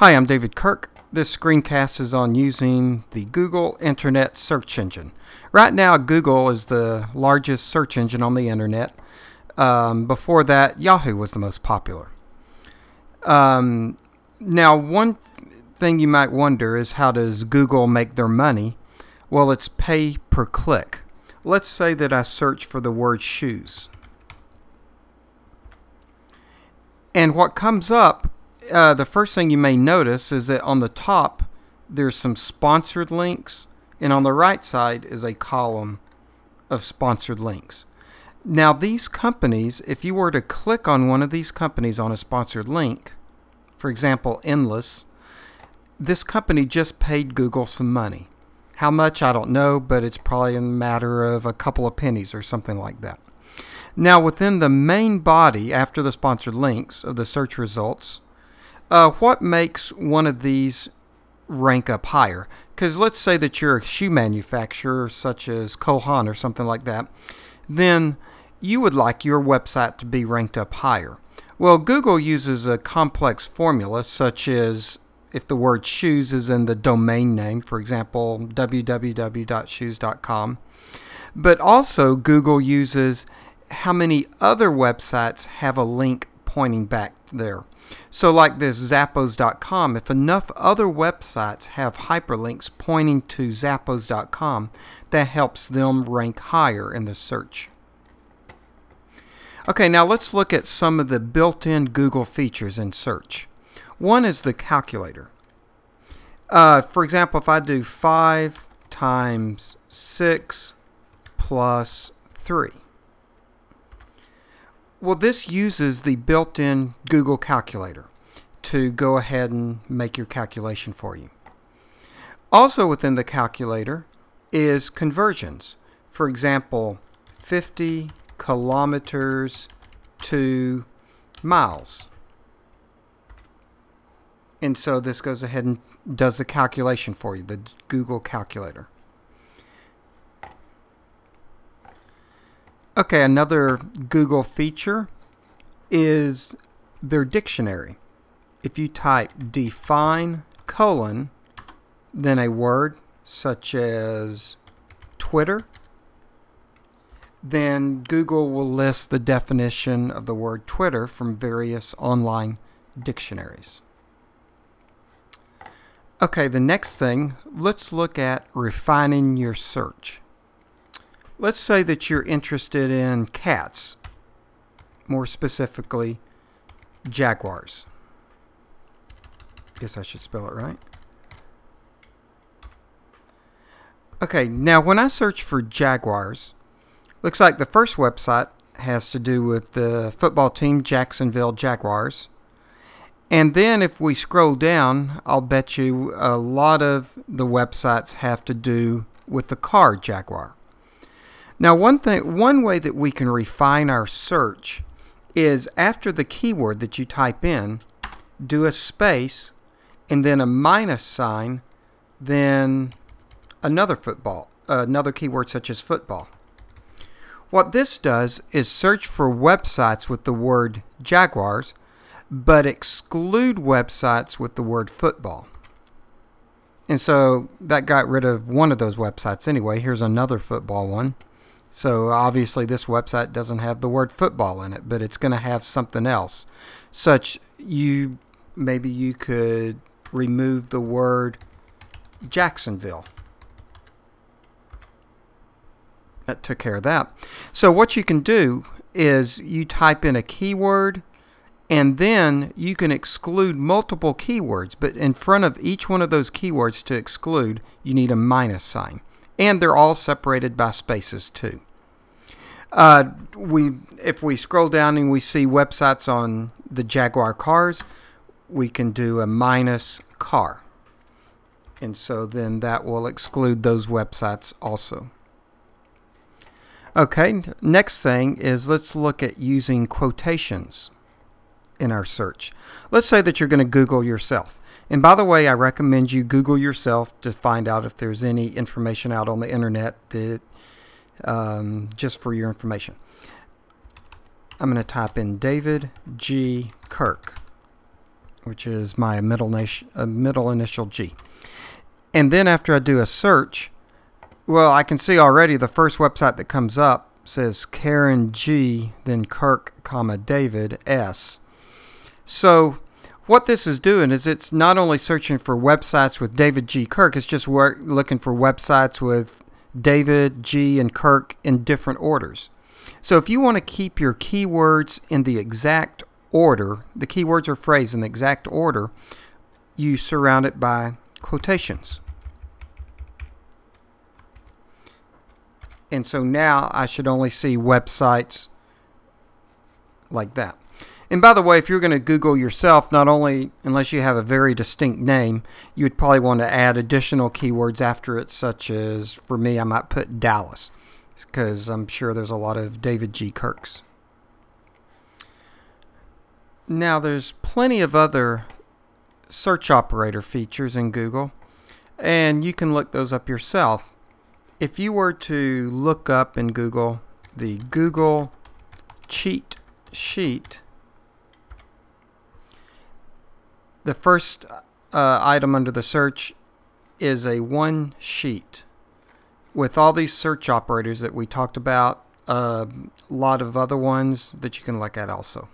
Hi, I'm David Kirk. This screencast is on using the Google Internet Search Engine. Right now, Google is the largest search engine on the internet. Um, before that, Yahoo was the most popular. Um, now, one thing you might wonder is how does Google make their money? Well, it's pay per click. Let's say that I search for the word shoes. And what comes up uh, the first thing you may notice is that on the top there's some sponsored links, and on the right side is a column of sponsored links. Now, these companies, if you were to click on one of these companies on a sponsored link, for example, Endless, this company just paid Google some money. How much, I don't know, but it's probably a matter of a couple of pennies or something like that. Now, within the main body, after the sponsored links of the search results, uh, what makes one of these rank up higher? Because let's say that you're a shoe manufacturer, such as Cole Haan or something like that, then you would like your website to be ranked up higher. Well, Google uses a complex formula, such as if the word shoes is in the domain name, for example, www.shoes.com. But also, Google uses how many other websites have a link pointing back there. So, like this Zappos.com, if enough other websites have hyperlinks pointing to Zappos.com, that helps them rank higher in the search. Okay, now let's look at some of the built in Google features in search. One is the calculator. Uh, for example, if I do 5 times 6 plus 3. Well, this uses the built-in Google Calculator to go ahead and make your calculation for you. Also within the calculator is conversions. For example, 50 kilometers to miles. And so this goes ahead and does the calculation for you, the Google calculator. Okay, another Google feature is their dictionary. If you type define colon, then a word such as Twitter, then Google will list the definition of the word Twitter from various online dictionaries. Okay, the next thing, let's look at refining your search. Let's say that you're interested in cats, more specifically, jaguars. Guess I should spell it right. Okay, now when I search for jaguars, looks like the first website has to do with the football team Jacksonville Jaguars. And then if we scroll down, I'll bet you a lot of the websites have to do with the car Jaguar. Now, one thing, one way that we can refine our search is after the keyword that you type in, do a space and then a minus sign, then another football, another keyword such as football. What this does is search for websites with the word Jaguars, but exclude websites with the word football. And so that got rid of one of those websites anyway. Here's another football one. So obviously this website doesn't have the word football in it, but it's going to have something else. Such you maybe you could remove the word Jacksonville. That took care of that. So what you can do is you type in a keyword and then you can exclude multiple keywords, but in front of each one of those keywords to exclude, you need a minus sign and they're all separated by spaces too. Uh, we, if we scroll down and we see websites on the Jaguar cars, we can do a minus car. And so then that will exclude those websites also. Okay, next thing is let's look at using quotations in our search. Let's say that you're going to Google yourself. And by the way, I recommend you Google yourself to find out if there's any information out on the internet that um, just for your information. I'm going to type in David G. Kirk which is my middle, nation, uh, middle initial G. And then after I do a search, well, I can see already the first website that comes up says Karen G, then Kirk, comma David S. So what this is doing is it's not only searching for websites with David G. Kirk, it's just work, looking for websites with David G. and Kirk in different orders. So if you want to keep your keywords in the exact order, the keywords or phrase in the exact order, you surround it by quotations. And so now I should only see websites like that. And by the way, if you're going to Google yourself, not only, unless you have a very distinct name, you would probably want to add additional keywords after it, such as, for me, I might put Dallas, because I'm sure there's a lot of David G. Kirks. Now, there's plenty of other search operator features in Google, and you can look those up yourself. If you were to look up in Google the Google cheat sheet, the first uh, item under the search is a one sheet with all these search operators that we talked about, a uh, lot of other ones that you can look at also.